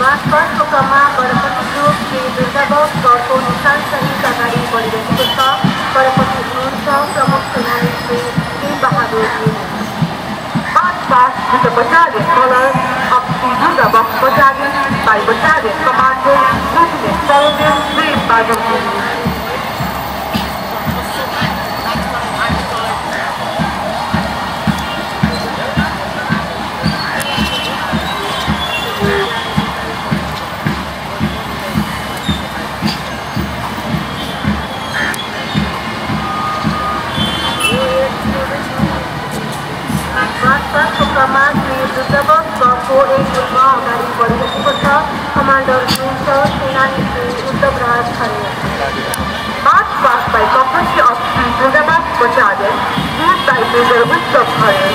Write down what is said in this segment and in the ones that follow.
Platform utama pada penduduk di Bilbao maupun Nusantara Kagari Polisi Kuto pada penduduk Song Kamu Sunanisi di Bahadur ini. Bus is the battalion colors of the Yugabok Battalion by Battalion Commander Lieutenant Colonel Ray Bahadur first command में reservoirs का फोर एक गुलमा अगाडि बढिरहेको छ commander हुनुहुन्छ सेनानी श्री उद्धव राज खरे March passed by courtesy of Hyderabad Battalion, led by Major Uttav Khare.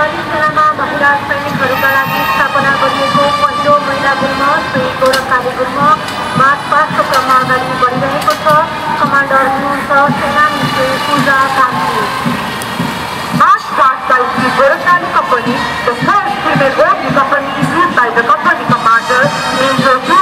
Nalbari महिला सैनिकहरूका स्थापना गरिएको पहिलो महिला गुल्म श्री गोरखकाली गुल्म अगाडि बढिरहेको छ कमान्डर हुनुहुन्छ सेनानी श्री पूजा कामी